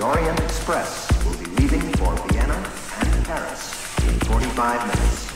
The Orient Express will be leaving for Vienna and Paris in 45 minutes.